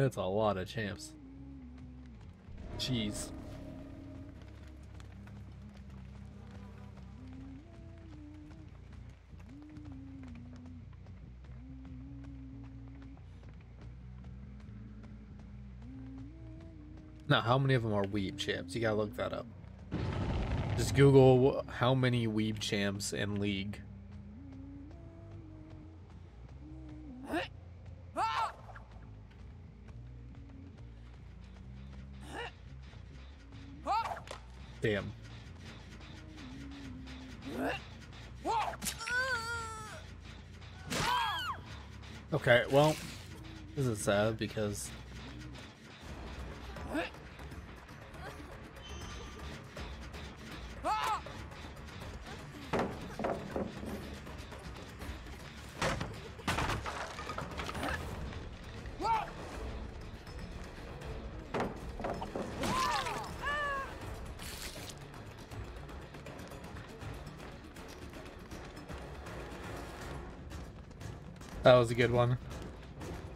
That's a lot of champs. Jeez. Now, how many of them are weeb champs? You gotta look that up. Just Google how many weeb champs in League. Damn. Okay, well, this is sad because That was a good one.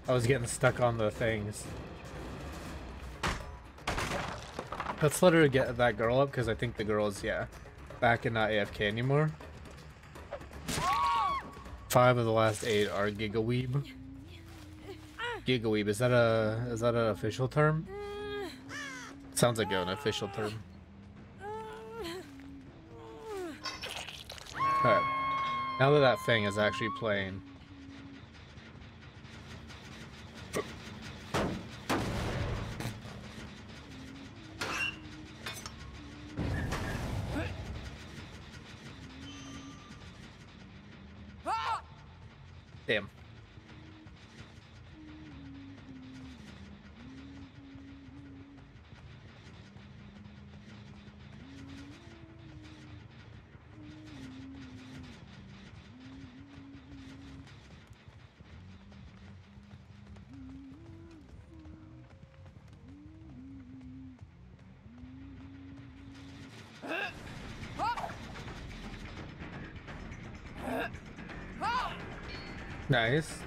I was getting stuck on the things. Let's let her get that girl up because I think the girl is, yeah, back and not AFK anymore. Five of the last eight are Gigaweeb. Gigaweeb, is that a is that an official term? Sounds like an official term. Alright. Now that that thing is actually playing, Damn. Nice.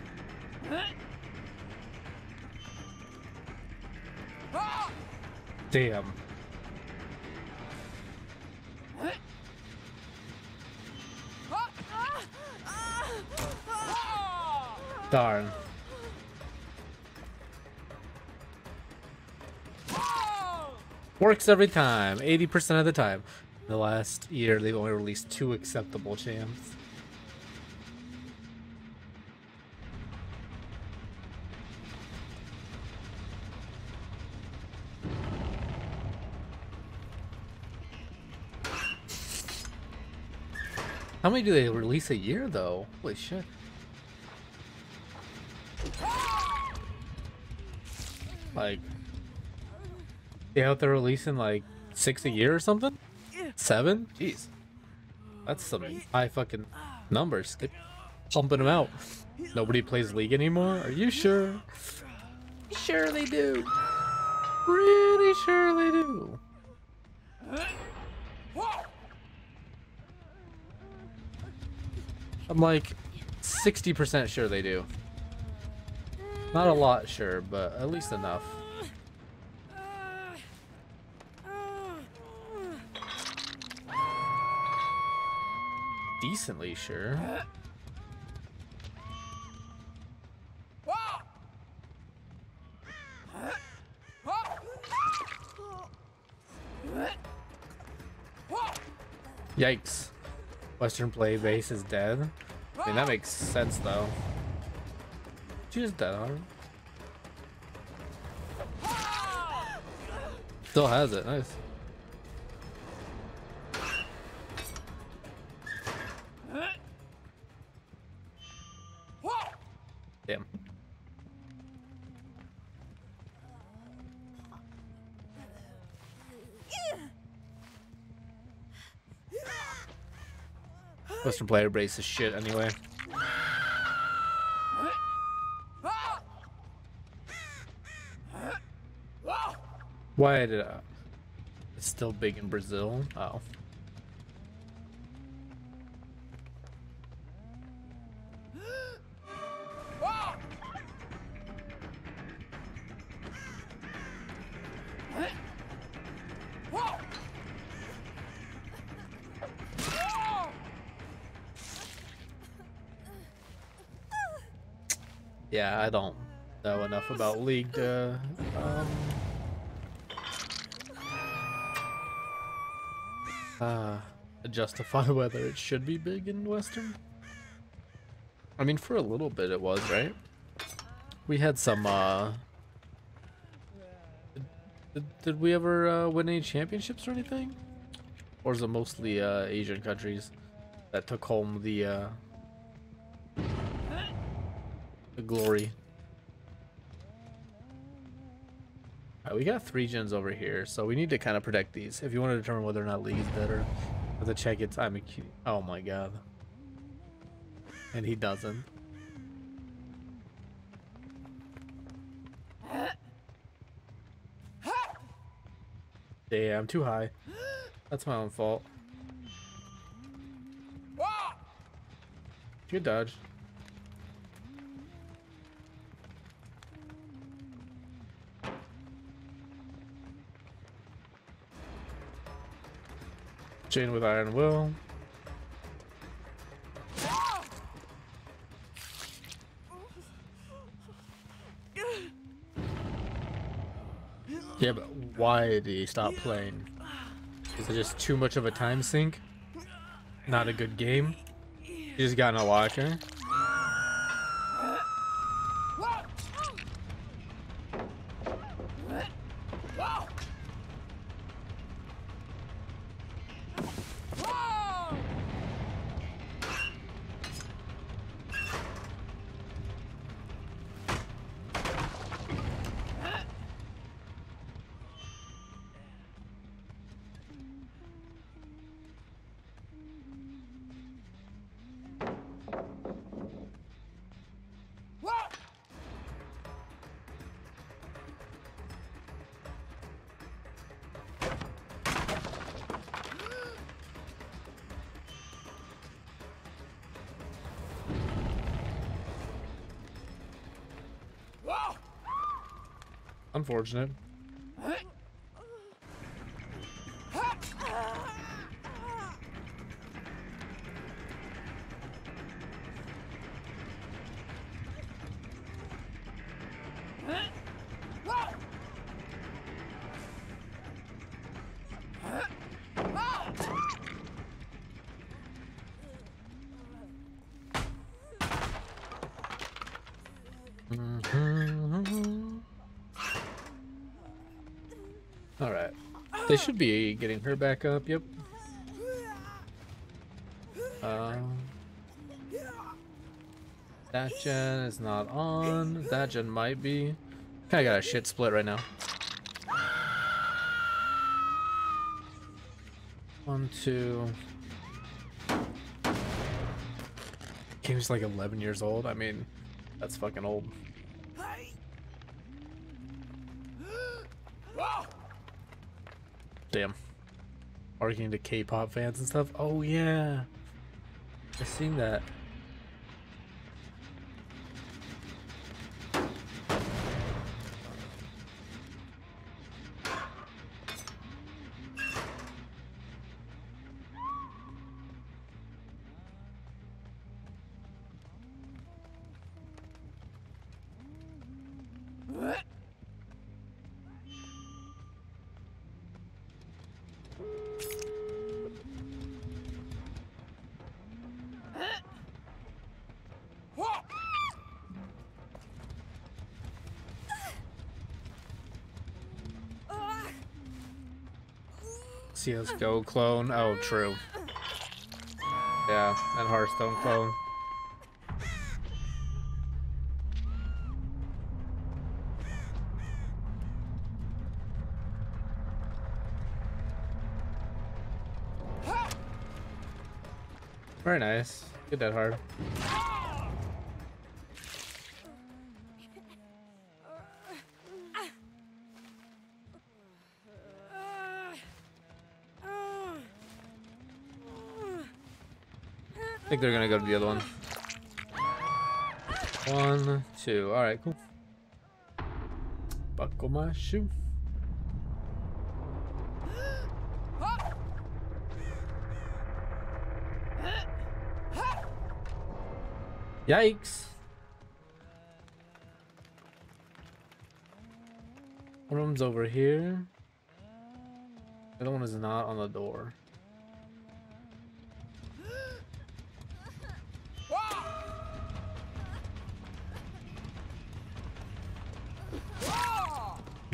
Damn. Darn. Works every time, 80% of the time. The last year, they've only released two acceptable champs. How many do they release a year, though? Holy shit. Like, they out there releasing like six a year or something? Seven? Jeez. That's some high fucking numbers. They pumping them out. Nobody plays League anymore? Are you sure? Sure they do. Pretty sure they do. I'm like 60% sure they do. Not a lot sure, but at least enough. Decently sure. Yikes. Western play base is dead. I mean, that makes sense, though. She is dead, huh? Still has it, nice. Western player base is shit anyway. Why did I... It's still big in Brazil? Oh. Yeah, I don't know enough about League to um, uh, justify whether it should be big in Western. I mean, for a little bit it was, right? We had some, uh... Did, did we ever uh, win any championships or anything? Or is it mostly uh, Asian countries that took home the, uh, glory? we got three gens over here, so we need to kind of protect these. If you want to determine whether or not League's dead or check its... I'm a Oh my god. And he doesn't. Damn, I'm too high. That's my own fault. Good dodge. Chain with Iron Will. Yeah, but why did he stop playing? Is it just too much of a time sink? Not a good game? He just got in a locker? Unfortunate. Mm-hmm. They should be getting her back up, yep. Um, that gen is not on. That gen might be. Kinda got a shit split right now. One, two. Game's like 11 years old. I mean, that's fucking old. Damn. Arguing to K-pop fans and stuff. Oh yeah. I've seen that. CSGO clone. Oh, true. Yeah, and Hearthstone clone. Very nice. Get that hard. I think they're gonna go to the other one. One, two. Alright, cool. Buckle my shoe. Yikes. One of them's over here. The other one is not on the door.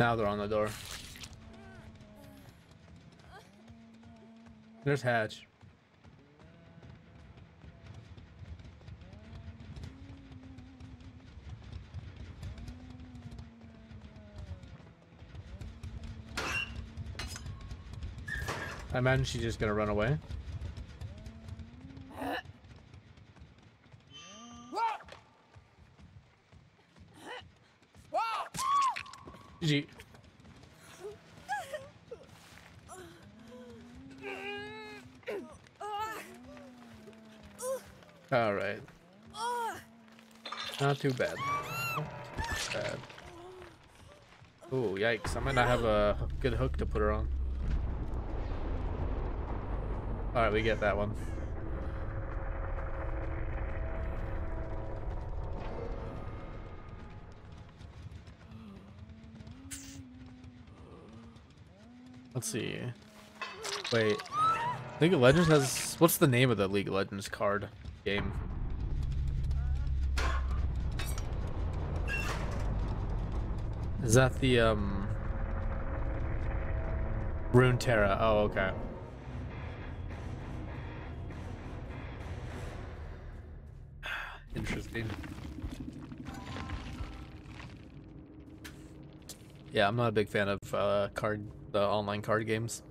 Now they're on the door. There's Hatch. I imagine she's just gonna run away. GG. All right. Not too bad. Not too bad. Oh, yikes. I might not have a good hook to put her on. Alright, we get that one. Let's see. Wait. League of Legends has... What's the name of the League of Legends card game? Is that the, um... Runeterra? Oh, okay. Interesting. Yeah, I'm not a big fan of uh, card, the online card games.